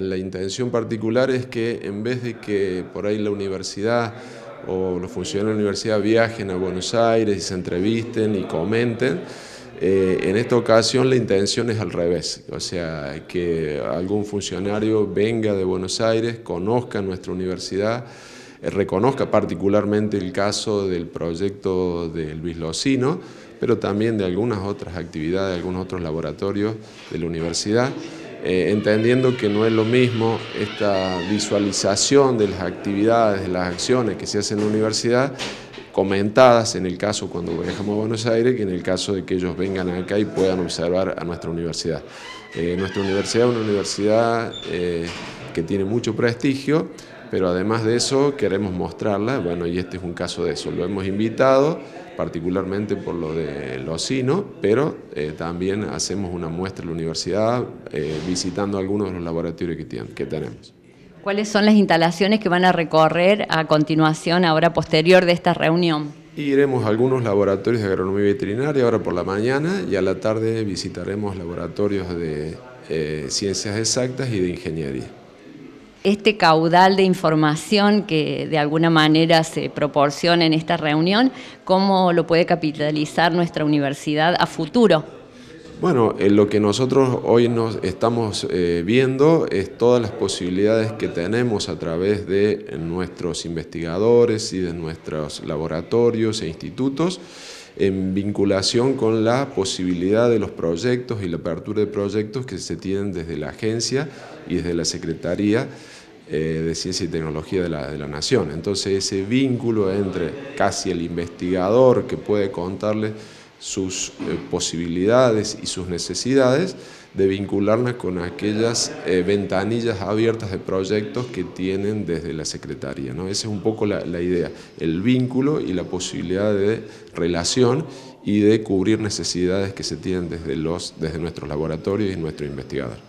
La intención particular es que en vez de que por ahí la universidad o los funcionarios de la universidad viajen a Buenos Aires y se entrevisten y comenten, eh, en esta ocasión la intención es al revés, o sea, que algún funcionario venga de Buenos Aires, conozca nuestra universidad, eh, reconozca particularmente el caso del proyecto del bislocino, pero también de algunas otras actividades, de algunos otros laboratorios de la universidad, eh, entendiendo que no es lo mismo esta visualización de las actividades, de las acciones que se hacen en la universidad, comentadas en el caso cuando viajamos a Buenos Aires que en el caso de que ellos vengan acá y puedan observar a nuestra universidad. Eh, nuestra universidad es una universidad eh, que tiene mucho prestigio, pero además de eso queremos mostrarla, bueno, y este es un caso de eso. Lo hemos invitado, particularmente por lo de Locino, pero eh, también hacemos una muestra en la universidad visitando algunos de los laboratorios que, que tenemos. ¿Cuáles son las instalaciones que van a recorrer a continuación, ahora posterior de esta reunión? Iremos a algunos laboratorios de agronomía veterinaria ahora por la mañana y a la tarde visitaremos laboratorios de eh, ciencias exactas y de ingeniería. Este caudal de información que de alguna manera se proporciona en esta reunión, ¿cómo lo puede capitalizar nuestra universidad a futuro? Bueno, lo que nosotros hoy nos estamos eh, viendo es todas las posibilidades que tenemos a través de nuestros investigadores y de nuestros laboratorios e institutos en vinculación con la posibilidad de los proyectos y la apertura de proyectos que se tienen desde la agencia y desde la Secretaría eh, de Ciencia y Tecnología de la, de la Nación. Entonces ese vínculo entre casi el investigador que puede contarle sus eh, posibilidades y sus necesidades, de vincularlas con aquellas eh, ventanillas abiertas de proyectos que tienen desde la Secretaría. ¿no? Esa es un poco la, la, idea, el vínculo y la posibilidad de relación y de cubrir necesidades que se tienen desde, los, desde nuestros laboratorios y nuestros investigadores.